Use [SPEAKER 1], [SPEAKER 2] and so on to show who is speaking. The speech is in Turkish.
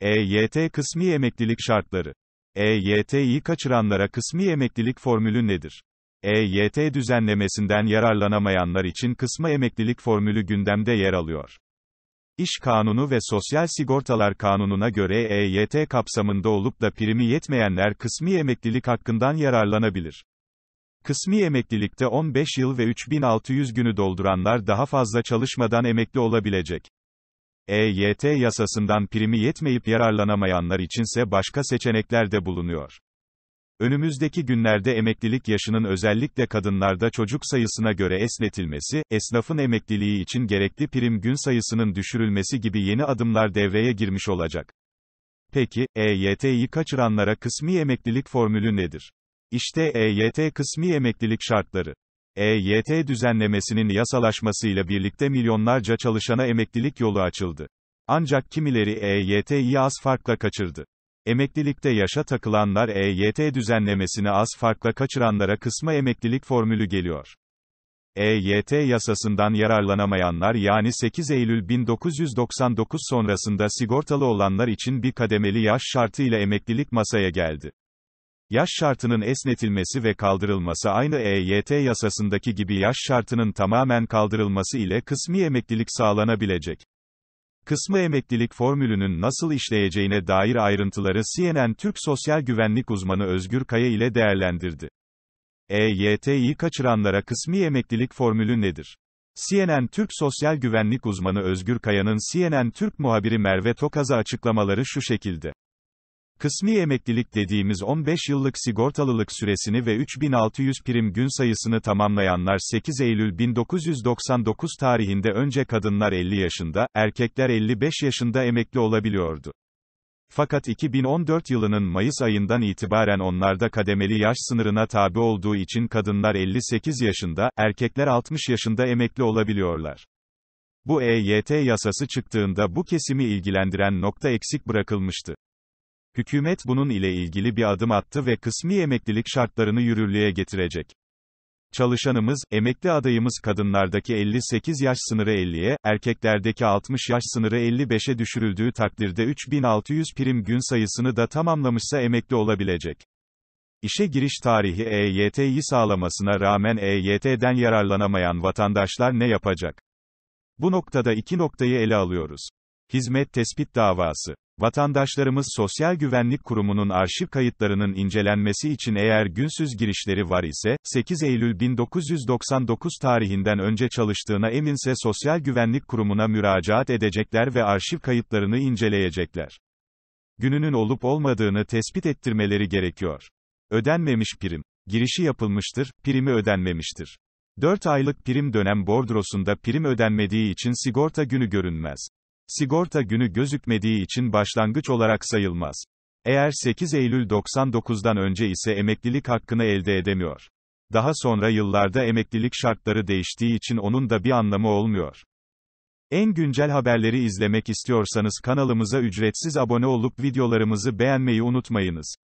[SPEAKER 1] EYT kısmi emeklilik şartları. EYT'yi kaçıranlara kısmi emeklilik formülü nedir? EYT düzenlemesinden yararlanamayanlar için kısma emeklilik formülü gündemde yer alıyor. İş Kanunu ve Sosyal Sigortalar Kanunu'na göre EYT kapsamında olup da primi yetmeyenler kısmi emeklilik hakkından yararlanabilir. Kısmi emeklilikte 15 yıl ve 3600 günü dolduranlar daha fazla çalışmadan emekli olabilecek. EYT yasasından primi yetmeyip yararlanamayanlar içinse başka seçenekler de bulunuyor. Önümüzdeki günlerde emeklilik yaşının özellikle kadınlarda çocuk sayısına göre esnetilmesi, esnafın emekliliği için gerekli prim gün sayısının düşürülmesi gibi yeni adımlar devreye girmiş olacak. Peki, EYT'yi kaçıranlara kısmi emeklilik formülü nedir? İşte EYT kısmi emeklilik şartları. EYT düzenlemesinin yasalaşmasıyla birlikte milyonlarca çalışana emeklilik yolu açıldı. Ancak kimileri EYT'yi az farkla kaçırdı. Emeklilikte yaşa takılanlar EYT düzenlemesini az farkla kaçıranlara kısma emeklilik formülü geliyor. EYT yasasından yararlanamayanlar yani 8 Eylül 1999 sonrasında sigortalı olanlar için bir kademeli yaş şartı ile emeklilik masaya geldi. Yaş şartının esnetilmesi ve kaldırılması aynı EYT yasasındaki gibi yaş şartının tamamen kaldırılması ile kısmi emeklilik sağlanabilecek. Kısmı emeklilik formülünün nasıl işleyeceğine dair ayrıntıları CNN Türk Sosyal Güvenlik uzmanı Özgür Kaya ile değerlendirdi. EYT'yi kaçıranlara kısmi emeklilik formülü nedir? CNN Türk Sosyal Güvenlik uzmanı Özgür Kaya'nın CNN Türk muhabiri Merve Tokaz'a açıklamaları şu şekilde. Kısmi emeklilik dediğimiz 15 yıllık sigortalılık süresini ve 3600 prim gün sayısını tamamlayanlar 8 Eylül 1999 tarihinde önce kadınlar 50 yaşında, erkekler 55 yaşında emekli olabiliyordu. Fakat 2014 yılının Mayıs ayından itibaren onlarda kademeli yaş sınırına tabi olduğu için kadınlar 58 yaşında, erkekler 60 yaşında emekli olabiliyorlar. Bu EYT yasası çıktığında bu kesimi ilgilendiren nokta eksik bırakılmıştı. Hükümet bunun ile ilgili bir adım attı ve kısmi emeklilik şartlarını yürürlüğe getirecek. Çalışanımız, emekli adayımız kadınlardaki 58 yaş sınırı 50'ye, erkeklerdeki 60 yaş sınırı 55'e düşürüldüğü takdirde 3600 prim gün sayısını da tamamlamışsa emekli olabilecek. İşe giriş tarihi EYT'yi sağlamasına rağmen EYT'den yararlanamayan vatandaşlar ne yapacak? Bu noktada iki noktayı ele alıyoruz. Hizmet tespit davası. Vatandaşlarımız Sosyal Güvenlik Kurumu'nun arşiv kayıtlarının incelenmesi için eğer günsüz girişleri var ise, 8 Eylül 1999 tarihinden önce çalıştığına eminse Sosyal Güvenlik Kurumu'na müracaat edecekler ve arşiv kayıtlarını inceleyecekler. Gününün olup olmadığını tespit ettirmeleri gerekiyor. Ödenmemiş prim. Girişi yapılmıştır, primi ödenmemiştir. 4 aylık prim dönem bordrosunda prim ödenmediği için sigorta günü görünmez. Sigorta günü gözükmediği için başlangıç olarak sayılmaz. Eğer 8 Eylül 99'dan önce ise emeklilik hakkını elde edemiyor. Daha sonra yıllarda emeklilik şartları değiştiği için onun da bir anlamı olmuyor. En güncel haberleri izlemek istiyorsanız kanalımıza ücretsiz abone olup videolarımızı beğenmeyi unutmayınız.